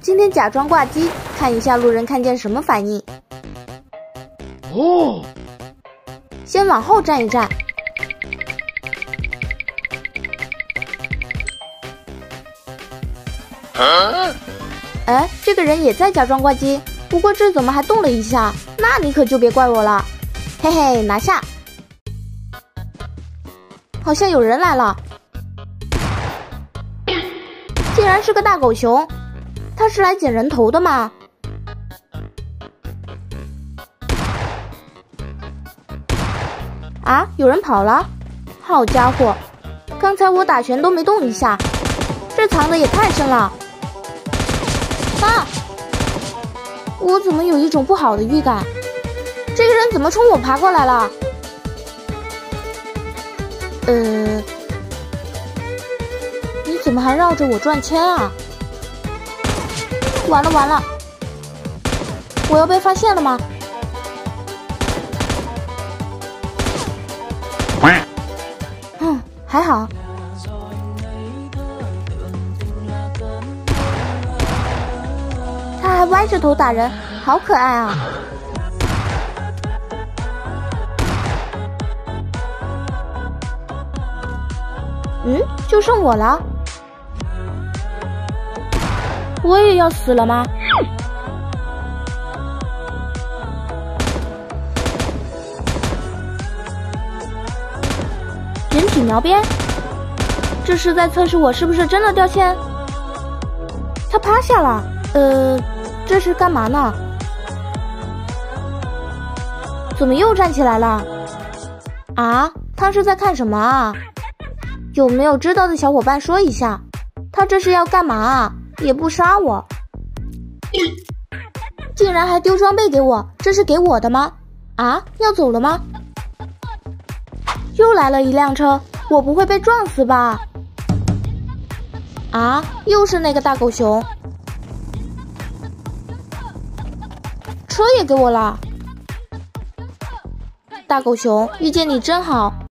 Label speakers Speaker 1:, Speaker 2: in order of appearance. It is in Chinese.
Speaker 1: 今天假装挂机，看一下路人看见什么反应。哦，先往后站一站。哎，这个人也在假装挂机，不过这怎么还动了一下？那你可就别怪我了。嘿嘿，拿下！好像有人来了，竟然是个大狗熊，他是来捡人头的吗？啊！有人跑了，好家伙，刚才我打拳都没动一下，这藏的也太深了。啊！我怎么有一种不好的预感？这个人怎么冲我爬过来了？呃，你怎么还绕着我转圈啊？完了完了，我要被发现了吗？嗯，还好。他还歪着头打人，好可爱啊！嗯，就剩我了，我也要死了吗？人体描边，这是在测试我是不是真的掉线。他趴下了，呃，这是干嘛呢？怎么又站起来了？啊，他是在看什么啊？有没有知道的小伙伴说一下，他这是要干嘛啊？也不杀我，竟然还丢装备给我，这是给我的吗？啊，要走了吗？又来了一辆车，我不会被撞死吧？啊，又是那个大狗熊，车也给我了。大狗熊遇见你真好。